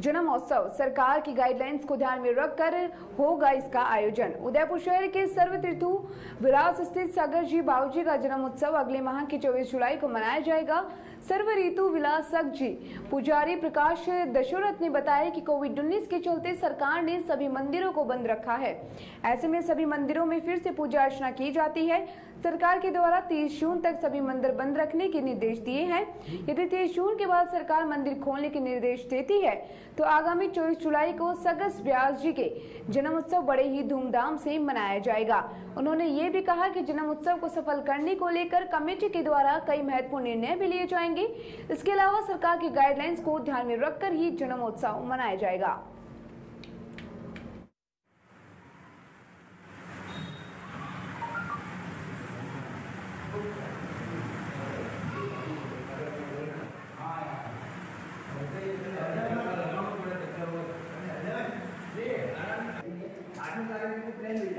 जन्मोत्सव सरकार की गाइडलाइंस को ध्यान में रखकर होगा इसका आयोजन। उदयपुर शहर के सर्वतीर्थु विरास स्थित सागर जी बाबूजी का जन्मोत्सव अगले माह की 24 जुलाई को मनाया जाएगा। सर्व ऋतु विलासक जी पुजारी प्रकाश दशरथ ने बताया कि कोविड 19 के चलते सरकार ने सभी मंदिरों को बंद रखा है। ऐसे में सभी मंदिरों में फिर से पूजा अर्चना की जाती है। सरकार के द्वारा 30 जून तक सभी मंदिर बंद रखने के निर्देश दिए हैं। यदि 30 जून के बाद सरकार मंदिर खोलने के निर्देश देती है तो आगामी 24 जुलाई को सगस व्यास जी के जन्म उत्सव बड़े ही धूमधाम से मनाया जाएगा। उन्होंने ये भी कहा कि जन्म उत्सव को सफल करने को लेकर कमेटी के द्वारा कई महत्वपूर्ण निर्णय भी लिए जाएँगे। इसके अलावा सरकार की गाइडलाइंस को ध्यान में रखकर ही जन्मोत्सव मनाया जाएगा। Gracias.